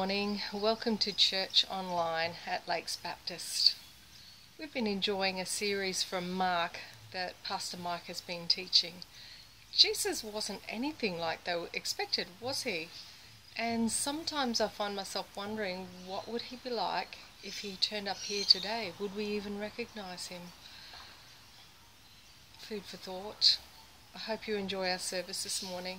Morning. Welcome to Church Online at Lakes Baptist. We've been enjoying a series from Mark that Pastor Mike has been teaching. Jesus wasn't anything like they expected, was he? And sometimes I find myself wondering what would he be like if he turned up here today? Would we even recognize him? Food for thought. I hope you enjoy our service this morning.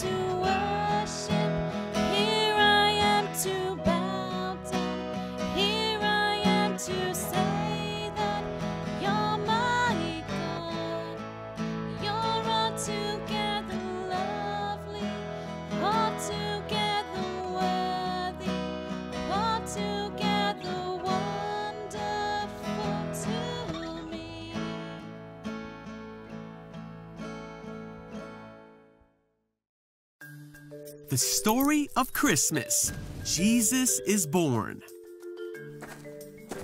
To The story of Christmas. Jesus is born.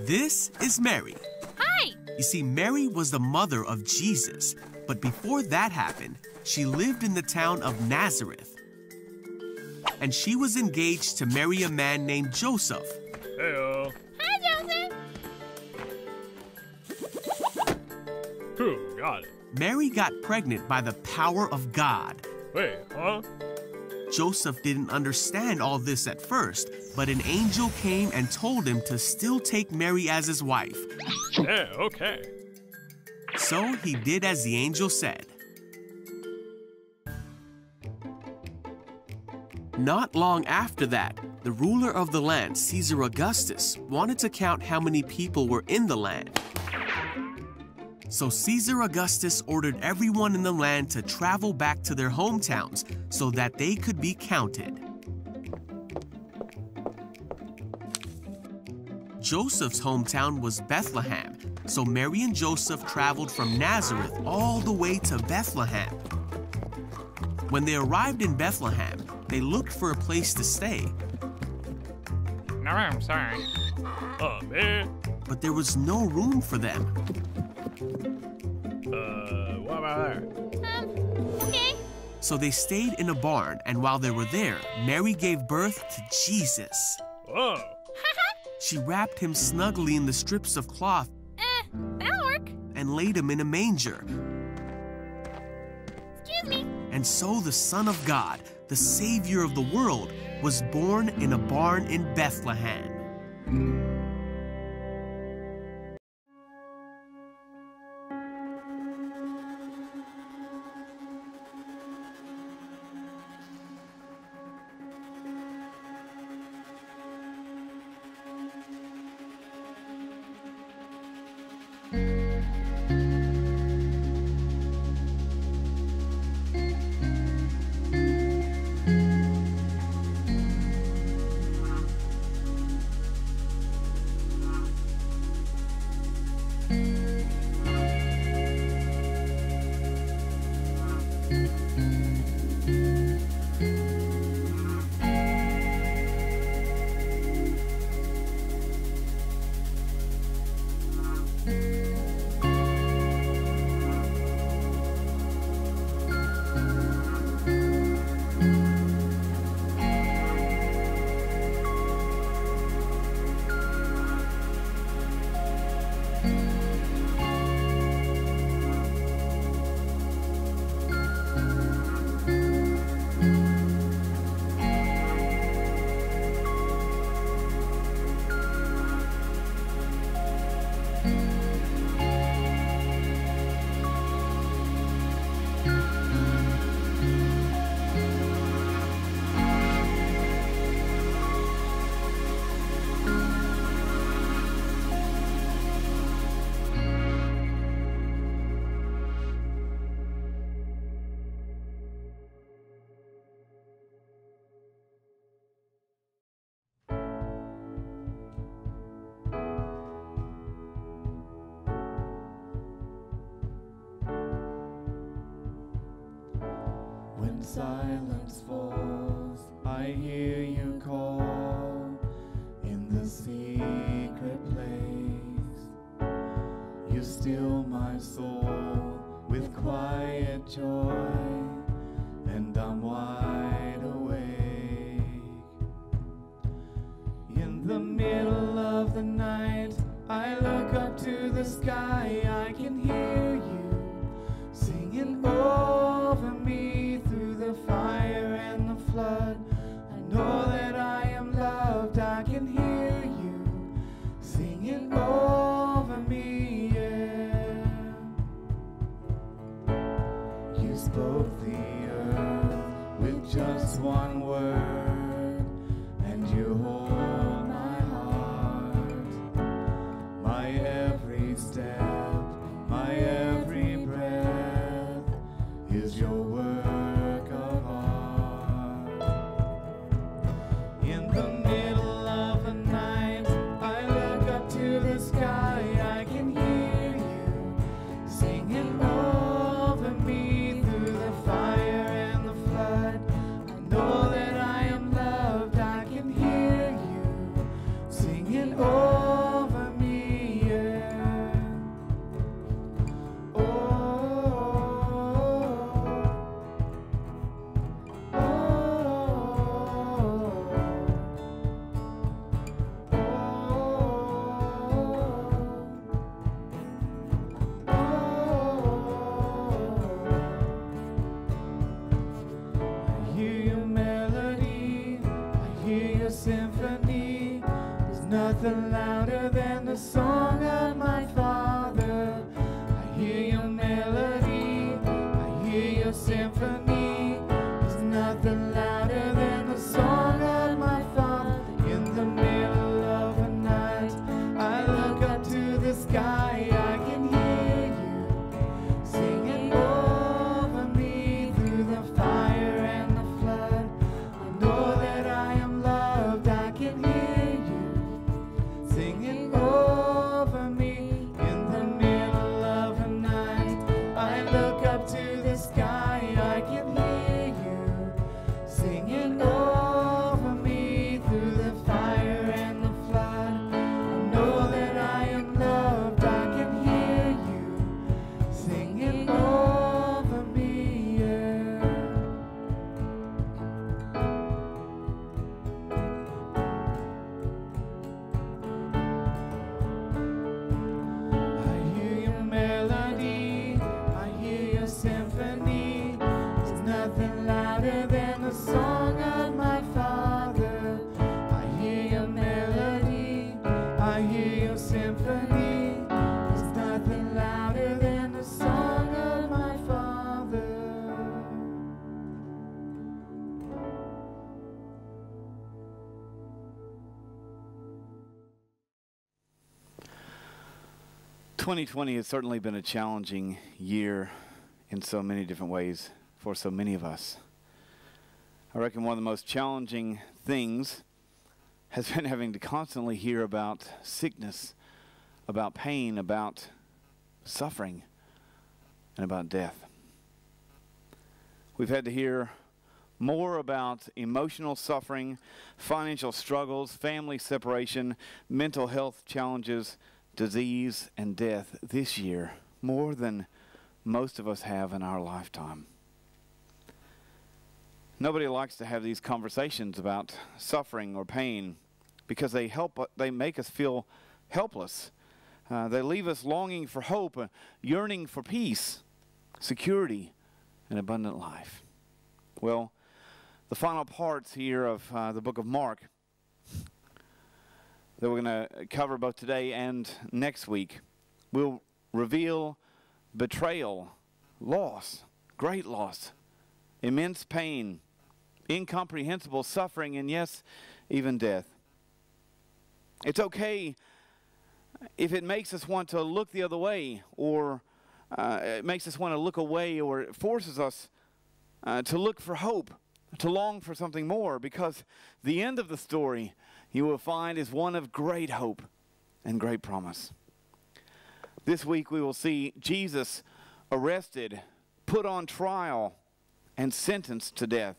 This is Mary. Hi! You see, Mary was the mother of Jesus, but before that happened, she lived in the town of Nazareth. And she was engaged to marry a man named Joseph. Heyo. Hi, Joseph! Who got it? Mary got pregnant by the power of God. Wait, huh? Joseph didn't understand all this at first, but an angel came and told him to still take Mary as his wife. Yeah, okay. So he did as the angel said. Not long after that, the ruler of the land, Caesar Augustus, wanted to count how many people were in the land. So Caesar Augustus ordered everyone in the land to travel back to their hometowns so that they could be counted. Joseph's hometown was Bethlehem, so Mary and Joseph traveled from Nazareth all the way to Bethlehem. When they arrived in Bethlehem, they looked for a place to stay, No, I'm sorry. Oh, man. but there was no room for them. Uh, what about there? Um, okay. So they stayed in a barn, and while they were there, Mary gave birth to Jesus. Whoa. She wrapped him snugly in the strips of cloth Eh, that'll work. and laid him in a manger. Excuse me. And so the Son of God, the Savior of the world, was born in a barn in Bethlehem. Silence falls, I hear louder than the song 2020 has certainly been a challenging year in so many different ways for so many of us. I reckon one of the most challenging things has been having to constantly hear about sickness, about pain, about suffering, and about death. We've had to hear more about emotional suffering, financial struggles, family separation, mental health challenges, disease, and death this year more than most of us have in our lifetime. Nobody likes to have these conversations about suffering or pain because they help they make us feel helpless. Uh, they leave us longing for hope, uh, yearning for peace, security, and abundant life. Well, the final parts here of uh, the book of Mark that we're going to cover both today and next week will reveal betrayal, loss, great loss, immense pain, incomprehensible suffering, and yes, even death. It's okay if it makes us want to look the other way, or uh, it makes us want to look away, or it forces us uh, to look for hope, to long for something more, because the end of the story you will find is one of great hope and great promise. This week we will see Jesus arrested, put on trial, and sentenced to death.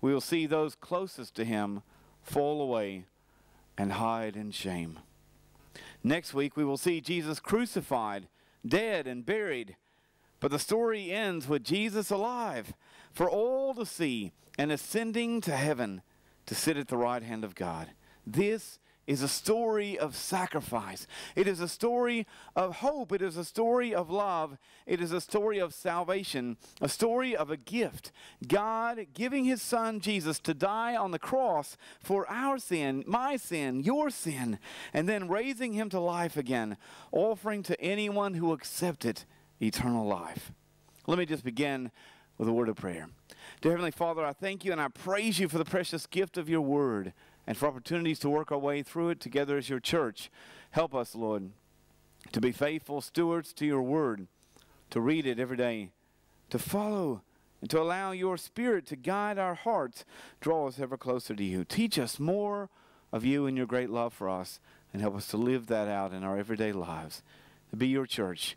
We will see those closest to him fall away and hide in shame. Next week we will see Jesus crucified, dead, and buried. But the story ends with Jesus alive for all to see and ascending to heaven to sit at the right hand of God. This is a story of sacrifice. It is a story of hope. It is a story of love. It is a story of salvation, a story of a gift. God giving his son Jesus to die on the cross for our sin, my sin, your sin, and then raising him to life again, offering to anyone who accepts it eternal life. Let me just begin with a word of prayer. Dear Heavenly Father, I thank you and I praise you for the precious gift of your word and for opportunities to work our way through it together as your church. Help us, Lord, to be faithful stewards to your word, to read it every day, to follow, and to allow your spirit to guide our hearts, draw us ever closer to you. Teach us more of you and your great love for us, and help us to live that out in our everyday lives. To be your church.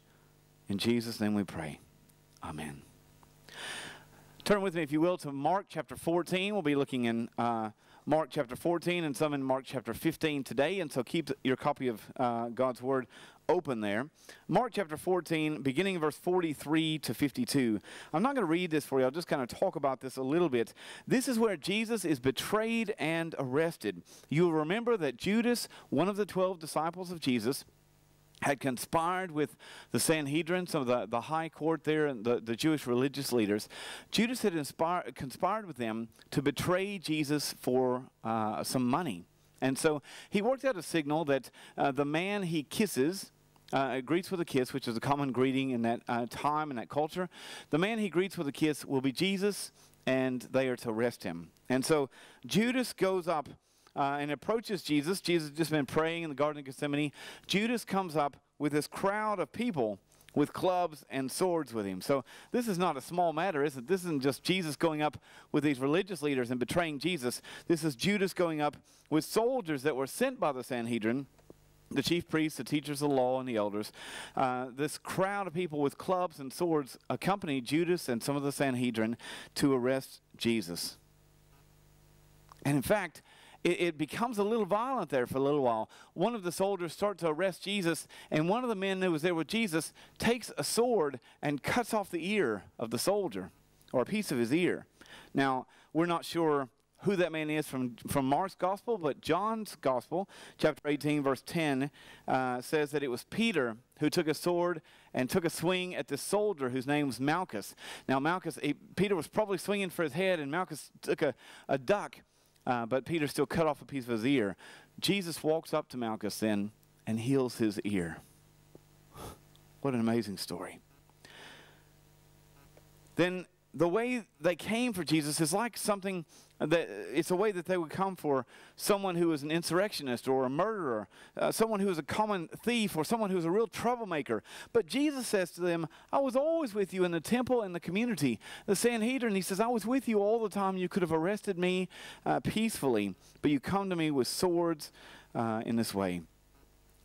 In Jesus' name we pray. Amen. Turn with me, if you will, to Mark chapter 14. We'll be looking in uh, Mark chapter 14 and some in Mark chapter 15 today. And so keep your copy of uh, God's Word open there. Mark chapter 14, beginning verse 43 to 52. I'm not going to read this for you. I'll just kind of talk about this a little bit. This is where Jesus is betrayed and arrested. You'll remember that Judas, one of the 12 disciples of Jesus, had conspired with the Sanhedrin, some of the, the high court there, and the, the Jewish religious leaders. Judas had inspired, conspired with them to betray Jesus for uh, some money. And so he worked out a signal that uh, the man he kisses, uh, greets with a kiss, which is a common greeting in that uh, time and that culture. The man he greets with a kiss will be Jesus, and they are to arrest him. And so Judas goes up uh, and approaches Jesus. Jesus has just been praying in the Garden of Gethsemane. Judas comes up with this crowd of people with clubs and swords with him. So this is not a small matter, is it? This isn't just Jesus going up with these religious leaders and betraying Jesus. This is Judas going up with soldiers that were sent by the Sanhedrin the chief priests, the teachers of the law, and the elders. Uh, this crowd of people with clubs and swords accompany Judas and some of the Sanhedrin to arrest Jesus. And in fact, it, it, becomes a little violent there for a little while. One of the soldiers starts to arrest Jesus, and one of the men who was there with Jesus takes a sword and cuts off the ear of the soldier, or a piece of his ear. Now, we're not sure who that man is from, from Mark's gospel, but John's gospel, chapter 18, verse 10, uh, says that it was Peter who took a sword and took a swing at the soldier whose name was Malchus. Now, Malchus, he, Peter was probably swinging for his head, and Malchus took a, a duck, uh, but Peter still cut off a piece of his ear. Jesus walks up to Malchus then and heals his ear. What an amazing story. Then the way they came for Jesus is like something that it's a way that they would come for someone who is an insurrectionist or a murderer, uh, someone who is a common thief or someone who is a real troublemaker. But Jesus says to them, I was always with you in the temple and the community. The Sanhedrin, he says, I was with you all the time. You could have arrested me uh, peacefully, but you come to me with swords uh, in this way.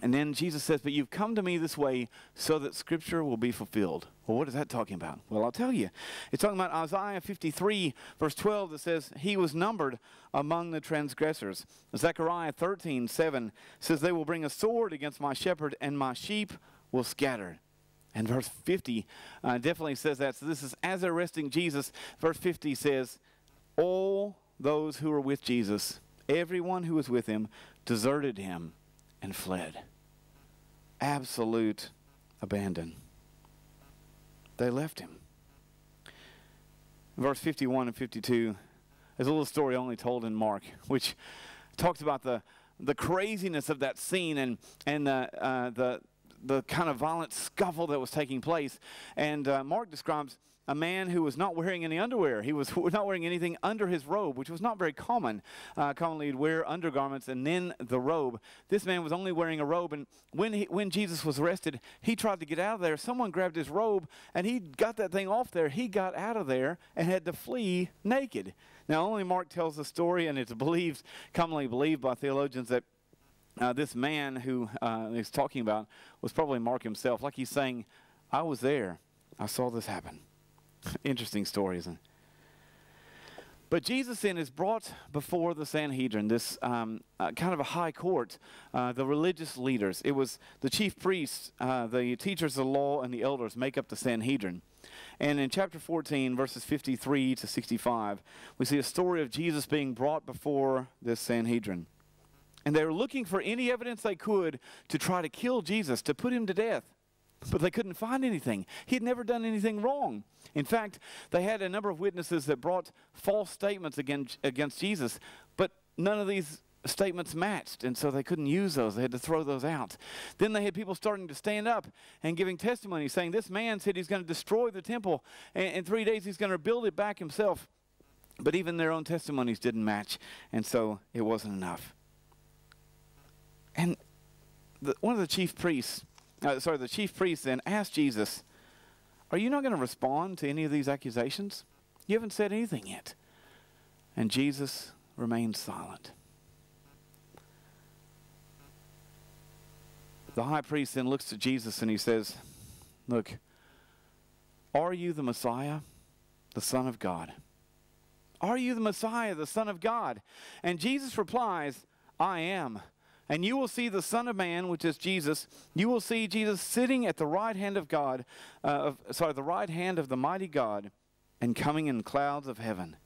And then Jesus says, But you've come to me this way so that Scripture will be fulfilled. Well, what is that talking about? Well, I'll tell you. It's talking about Isaiah 53, verse 12, that says, He was numbered among the transgressors. Zechariah 13, 7 says, They will bring a sword against my shepherd, and my sheep will scatter. And verse 50 uh, definitely says that. So this is as arresting Jesus. Verse 50 says, All those who were with Jesus, everyone who was with him, deserted him and fled. Absolute abandon. They left him. Verse 51 and 52 is a little story only told in Mark, which talks about the, the craziness of that scene and, and the, uh, the, the kind of violent scuffle that was taking place. And uh, Mark describes a man who was not wearing any underwear. He was not wearing anything under his robe, which was not very common. Uh, commonly, he'd wear undergarments and then the robe. This man was only wearing a robe, and when he, when Jesus was arrested, he tried to get out of there. Someone grabbed his robe, and he got that thing off there. He got out of there and had to flee naked. Now, only Mark tells the story, and it's believed, commonly believed by theologians that uh, this man who uh, he's talking about was probably Mark himself. Like he's saying, I was there. I saw this happen. Interesting story, isn't it? But Jesus then is brought before the Sanhedrin, this um, uh, kind of a high court, uh, the religious leaders. It was the chief priests, uh, the teachers of the law, and the elders make up the Sanhedrin. And in chapter 14, verses 53 to 65, we see a story of Jesus being brought before this Sanhedrin. And they were looking for any evidence they could to try to kill Jesus, to put him to death. But they couldn't find anything. He had never done anything wrong. In fact, they had a number of witnesses that brought false statements against, against Jesus, but none of these statements matched, and so they couldn't use those. They had to throw those out. Then they had people starting to stand up and giving testimony, saying, This man said he's going to destroy the temple, and in three days he's going to build it back himself. But even their own testimonies didn't match, and so it wasn't enough. And the, one of the chief priests, uh, sorry, the chief priest then asked Jesus, Are you not going to respond to any of these accusations? You haven't said anything yet. And Jesus remained silent. The high priest then looks to Jesus and he says, Look, are you the Messiah, the Son of God? Are you the Messiah, the Son of God? And Jesus replies, I am and you will see the Son of Man, which is Jesus. You will see Jesus sitting at the right hand of God, uh, of, sorry, the right hand of the mighty God, and coming in clouds of heaven.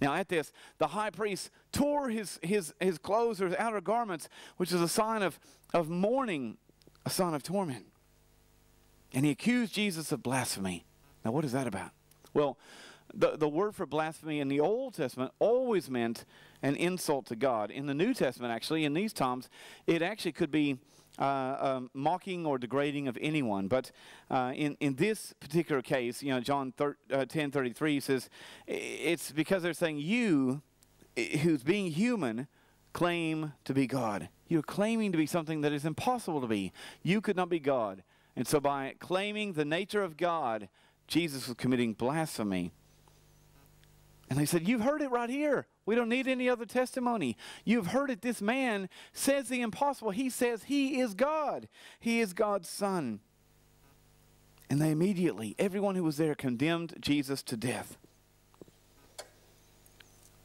Now, at this, the high priest tore his, his, his clothes or his outer garments, which is a sign of, of mourning, a sign of torment. And he accused Jesus of blasphemy. Now, what is that about? Well, the, the word for blasphemy in the Old Testament always meant an insult to God. In the New Testament, actually, in these times, it actually could be uh, um, mocking or degrading of anyone. But uh, in, in this particular case, you know, John uh, 10 33 says, it's because they're saying, You, who's being human, claim to be God. You're claiming to be something that is impossible to be. You could not be God. And so, by claiming the nature of God, Jesus was committing blasphemy. And they said, You've heard it right here. We don't need any other testimony. You've heard it. This man says the impossible. He says he is God, he is God's Son. And they immediately, everyone who was there, condemned Jesus to death.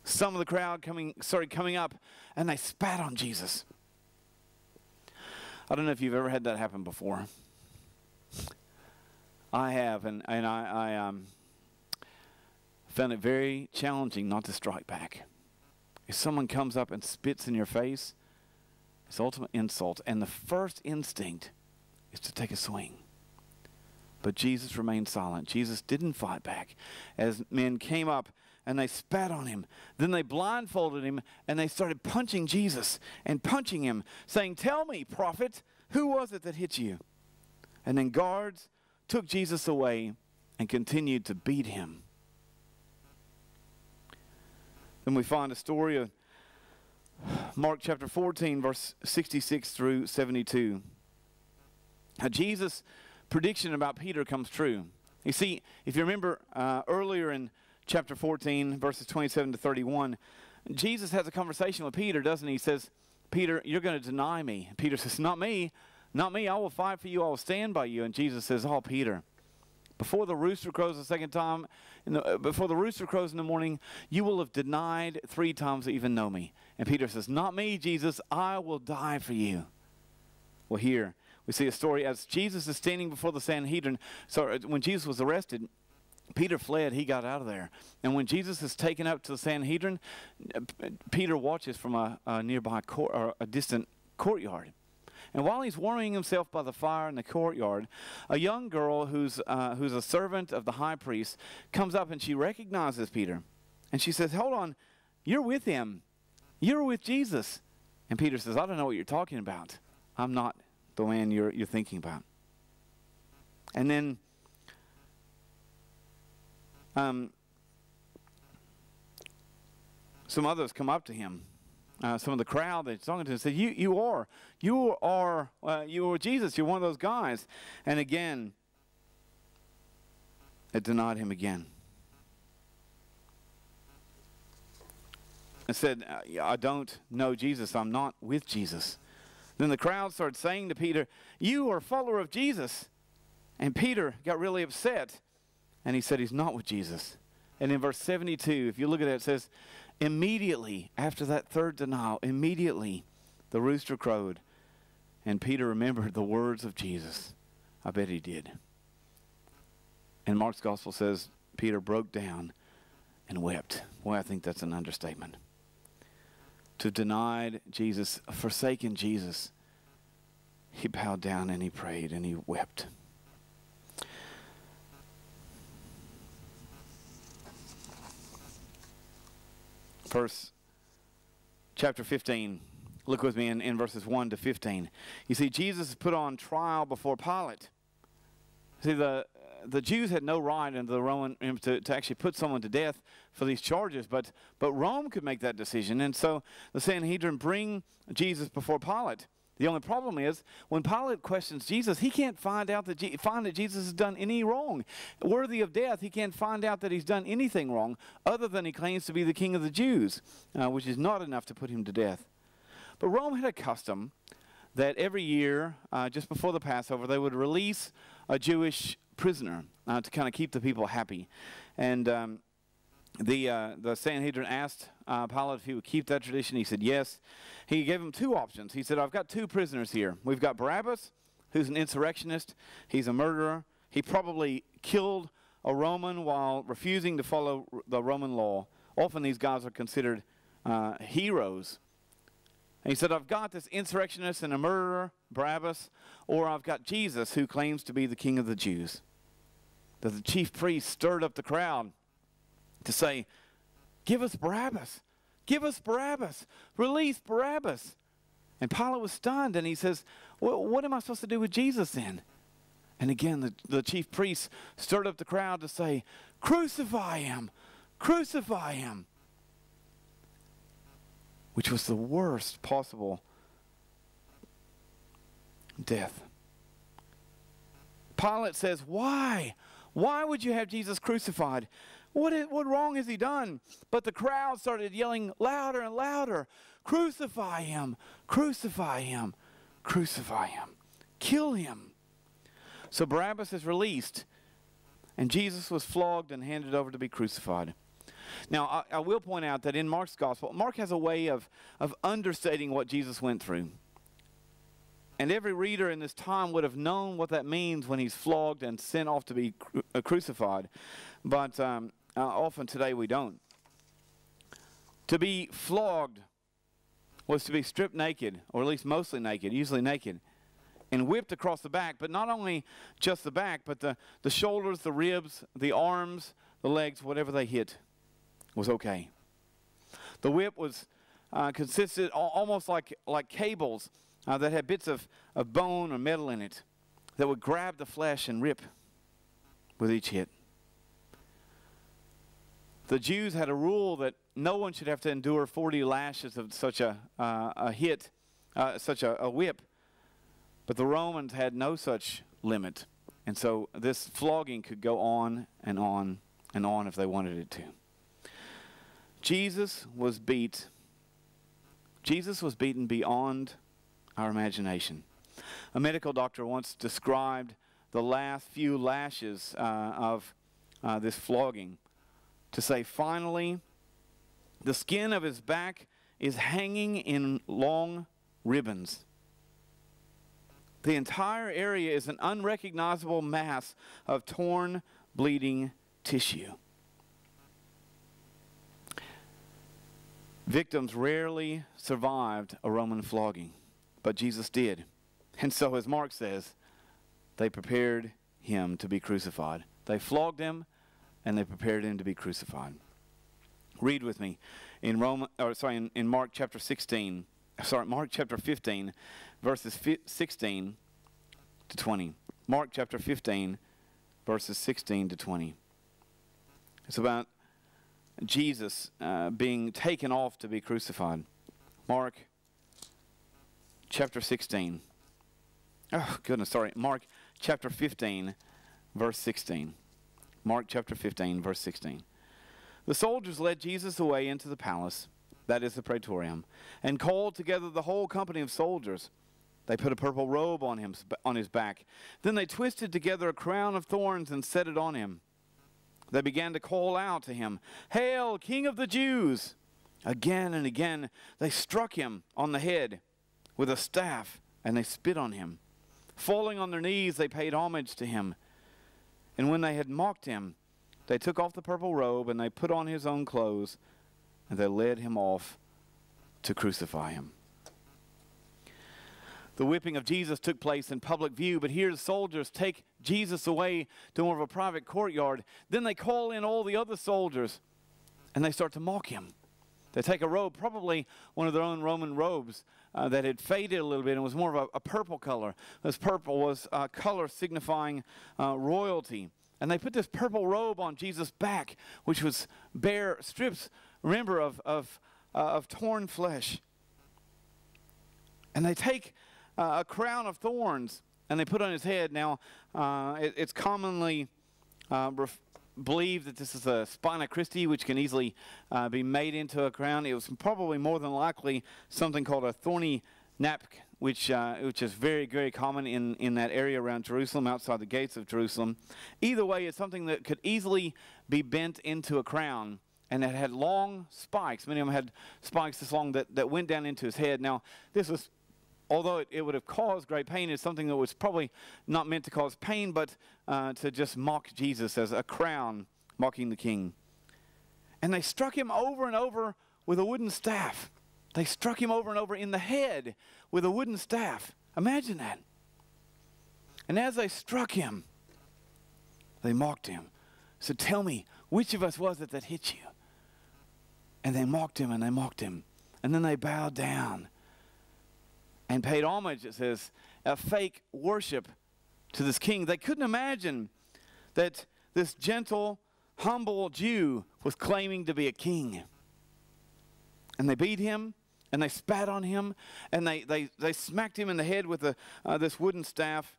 Some of the crowd coming, sorry, coming up, and they spat on Jesus. I don't know if you've ever had that happen before. I have, and, and I, I um, found it very challenging not to strike back. If someone comes up and spits in your face, it's ultimate insult, and the first instinct is to take a swing. But Jesus remained silent. Jesus didn't fight back. As men came up and they spat on him, then they blindfolded him and they started punching Jesus and punching him, saying, Tell me, prophet, who was it that hit you? And then guards took Jesus away and continued to beat him. Then we find a story of Mark chapter 14, verse 66 through 72. Now, Jesus' prediction about Peter comes true. You see, if you remember uh, earlier in chapter 14, verses 27 to 31, Jesus has a conversation with Peter, doesn't he? He says, Peter, you're going to deny me. Peter says, Not me. Not me. I will fight for you. I will stand by you. And Jesus says, Oh, Peter, before the rooster crows the second time, the, uh, before the rooster crows in the morning, you will have denied three times you even know me. And Peter says, Not me, Jesus. I will die for you. Well, here we see a story as Jesus is standing before the Sanhedrin. So uh, when Jesus was arrested, Peter fled, he got out of there. And when Jesus is taken up to the Sanhedrin, uh, Peter watches from a, a nearby court, or a distant courtyard. And while he's warming himself by the fire in the courtyard, a young girl who's, uh, who's a servant of the high priest comes up and she recognizes Peter. And she says, Hold on, you're with him. You're with Jesus. And Peter says, I don't know what you're talking about. I'm not the man you're, you're thinking about. And then um, some others come up to him. Uh, some of the crowd that's talking to him said, "You, you are, you are, uh, you are Jesus. You're one of those guys." And again, it denied him again. It said, "I don't know Jesus. I'm not with Jesus." Then the crowd started saying to Peter, You are a follower of Jesus. And Peter got really upset. And he said, He's not with Jesus. And in verse 72, if you look at it, it says, Immediately after that third denial, immediately the rooster crowed. And Peter remembered the words of Jesus. I bet he did. And Mark's gospel says Peter broke down and wept. Boy, I think that's an understatement to denied Jesus, forsaken Jesus, he bowed down and he prayed and he wept. Verse chapter 15. Look with me in, in verses 1 to 15. You see, Jesus is put on trial before Pilate. See, the, the Jews had no right under the Roman to, to actually put someone to death for these charges, but but Rome could make that decision, and so the Sanhedrin bring Jesus before Pilate. The only problem is when Pilate questions Jesus, he can't find out that Je- find that Jesus has done any wrong, worthy of death. He can't find out that he's done anything wrong, other than he claims to be the king of the Jews, uh, which is not enough to put him to death. But Rome had a custom that every year, uh, just before the Passover, they would release a Jewish prisoner uh, to kind of keep the people happy. And um, the, uh, the Sanhedrin asked uh, Pilate if he would keep that tradition. He said yes. He gave him two options. He said, I've got two prisoners here. We've got Barabbas, who's an insurrectionist, he's a murderer. He probably killed a Roman while refusing to follow the Roman law. Often these guys are considered uh, heroes and he said, I've got this insurrectionist and a murderer, Barabbas, or I've got Jesus who claims to be the king of the Jews. The chief priest stirred up the crowd to say, Give us Barabbas. Give us Barabbas. Release Barabbas. And Pilate was stunned and he says, well, What am I supposed to do with Jesus then? And again, the, the chief priests stirred up the crowd to say, Crucify him! Crucify him! which was the worst possible death. Pilate says, Why? Why would you have Jesus crucified? What, is, what wrong has he done? But the crowd started yelling louder and louder Crucify him! Crucify him! Crucify him! Kill him! So Barabbas is released, and Jesus was flogged and handed over to be crucified. Now, I, I, will point out that in Mark's gospel, Mark has a way of, of understating what Jesus went through. And every reader in this time would have known what that means when he's flogged and sent off to be cru- uh, crucified. But um, often today we don't. To be flogged was to be stripped naked, or at least mostly naked, usually naked, and whipped across the back. But not only just the back, but the, the shoulders, the ribs, the arms, the legs, whatever they hit was okay. The whip was uh, consisted al- almost like, like cables uh, that had bits of, of bone or metal in it that would grab the flesh and rip with each hit. The Jews had a rule that no one should have to endure 40 lashes of such a, uh, a hit, uh, such a, a whip. But the Romans had no such limit. And so this flogging could go on and on and on if they wanted it to. Jesus was beat. Jesus was beaten beyond our imagination. A medical doctor once described the last few lashes uh, of uh, this flogging to say, finally, the skin of his back is hanging in long ribbons. The entire area is an unrecognizable mass of torn, bleeding tissue. Victims rarely survived a Roman flogging, but Jesus did. And so, as Mark says, they prepared him to be crucified. They flogged him and they prepared him to be crucified. Read with me in Roman, or sorry, in, in Mark chapter 16, sorry, Mark chapter 15, verses 16 to 20. Mark chapter 15, verses 16 to 20. It's about Jesus uh, being taken off to be crucified. Mark chapter 16. Oh, goodness, sorry. Mark chapter 15, verse 16. Mark chapter 15, verse 16. The soldiers led Jesus away into the palace, that is the praetorium, and called together the whole company of soldiers. They put a purple robe on him on his back. Then they twisted together a crown of thorns and set it on him. They began to call out to him, "Hail, King of the Jews!" Again and again they struck him on the head with a staff and they spit on him. Falling on their knees, they paid homage to him. And when they had mocked him, they took off the purple robe and they put on his own clothes and they led him off to crucify him. The whipping of Jesus took place in public view, but here the soldiers take Jesus away to more of a private courtyard. Then they call in all the other soldiers and they start to mock him. They take a robe, probably one of their own Roman robes uh, that had faded a little bit and was more of a, a purple color. This purple was a color signifying uh, royalty. And they put this purple robe on Jesus' back, which was bare strips, remember, of, of, uh, of torn flesh. And they take uh, a crown of thorns and they put on his head. Now, uh, it, it's commonly uh, believed that this is a spina Christi, which can easily uh, be made into a crown. It was probably more than likely something called a thorny nape, which, uh, which is very, very common in, in that area around Jerusalem, outside the gates of Jerusalem. Either way, it's something that could easily be bent into a crown and it had long spikes. Many of them had spikes this long that, that went down into his head. Now, this was although it, it, would have caused great pain, it's something that was probably not meant to cause pain, but uh, to just mock Jesus as a crown mocking the king. And they struck him over and over with a wooden staff. They struck him over and over in the head with a wooden staff. Imagine that. And as they struck him, they mocked him. So tell me, which of us was it that hit you? And they mocked him and they mocked him. And then they bowed down and paid homage, it says, a fake worship to this king. They couldn't imagine that this gentle, humble Jew was claiming to be a king. And they beat him and they spat on him and they, they, they smacked him in the head with a, uh, this wooden staff.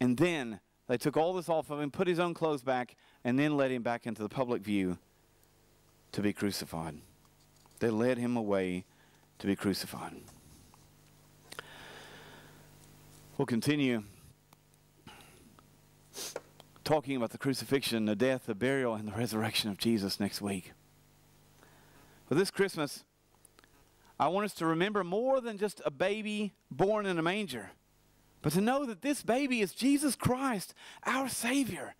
And then they took all this off of him, put his own clothes back, and then led him back into the public view to be crucified. They led him away to be crucified. We'll continue talking about the crucifixion, the death, the burial, and the resurrection of Jesus next week. But this Christmas, I want us to remember more than just a baby born in a manger, but to know that this baby is Jesus Christ, our Savior.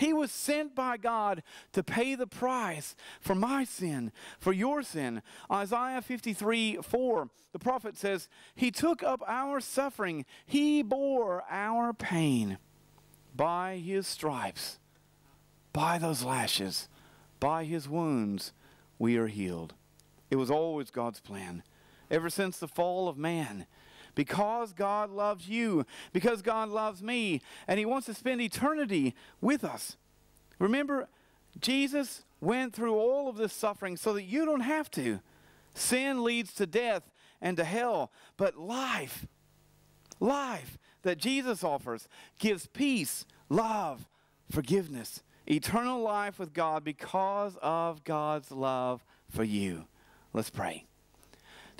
He was sent by God to pay the price for my sin, for your sin. Isaiah 53 4, the prophet says, He took up our suffering, He bore our pain. By His stripes, by those lashes, by His wounds, we are healed. It was always God's plan, ever since the fall of man. Because God loves you, because God loves me, and He wants to spend eternity with us. Remember, Jesus went through all of this suffering so that you don't have to. Sin leads to death and to hell, but life, life that Jesus offers gives peace, love, forgiveness, eternal life with God because of God's love for you. Let's pray.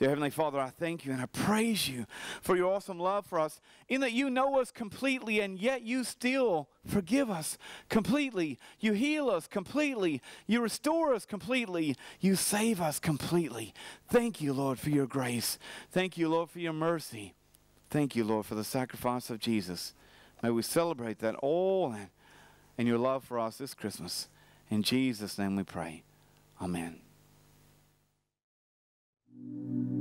Dear Heavenly Father, I thank you and I praise you for your awesome love for us, in that you know us completely and yet you still forgive us completely. You heal us completely. You restore us completely. You save us completely. Thank you, Lord, for your grace. Thank you, Lord, for your mercy. Thank you, Lord, for the sacrifice of Jesus. May we celebrate that all and, and your love for us this Christmas. In Jesus' name we pray. Amen. Thank you.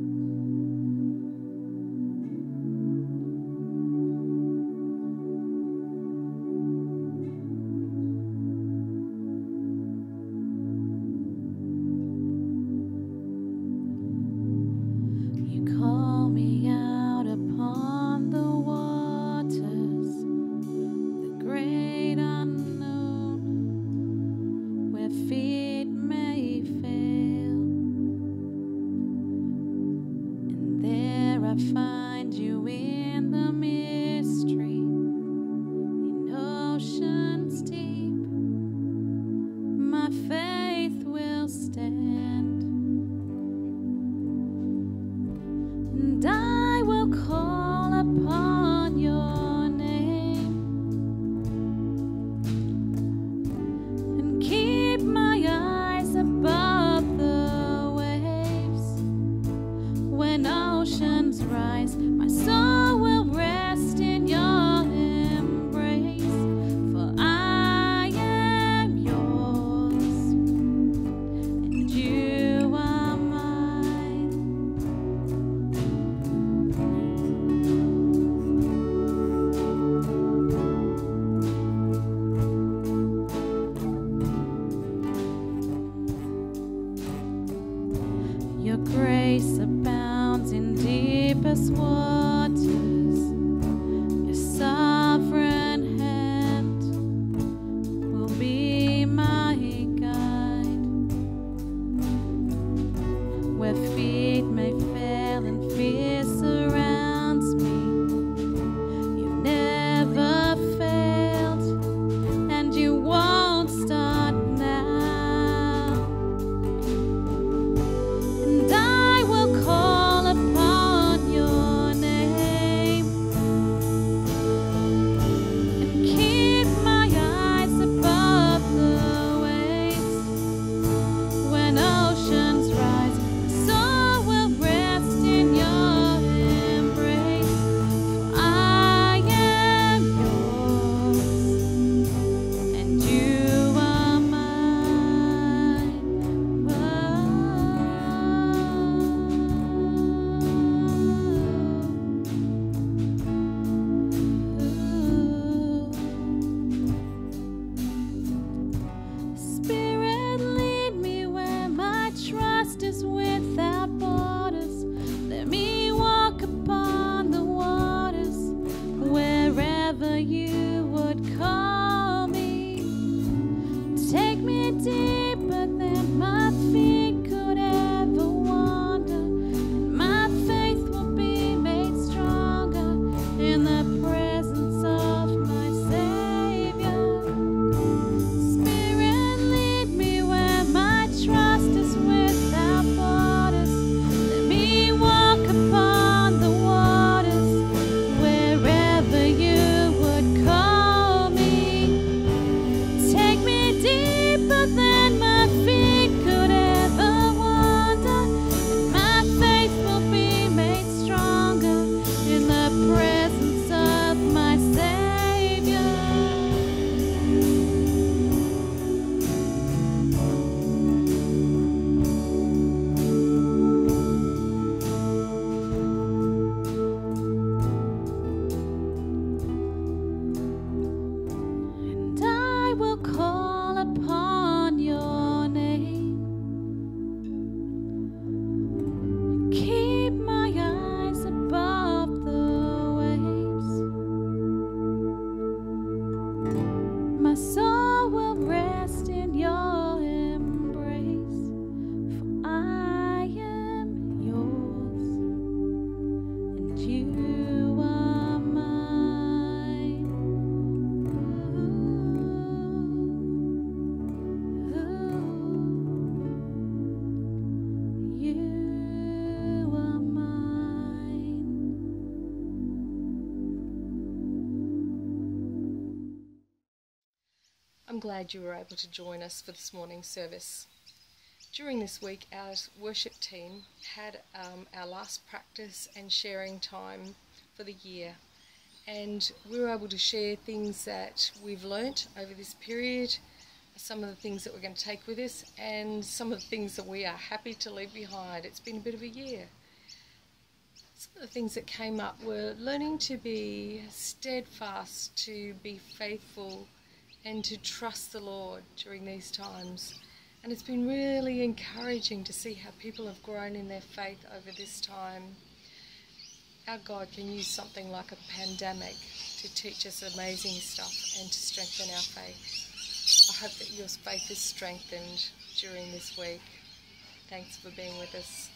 Glad you were able to join us for this morning's service. During this week, our worship team had um, our last practice and sharing time for the year, and we were able to share things that we've learnt over this period, some of the things that we're going to take with us, and some of the things that we are happy to leave behind. It's been a bit of a year. Some of the things that came up were learning to be steadfast, to be faithful, and to trust the Lord during these times. And it's been really encouraging to see how people have grown in their faith over this time. Our God can use something like a pandemic to teach us amazing stuff and to strengthen our faith. I hope that your faith is strengthened during this week. Thanks for being with us.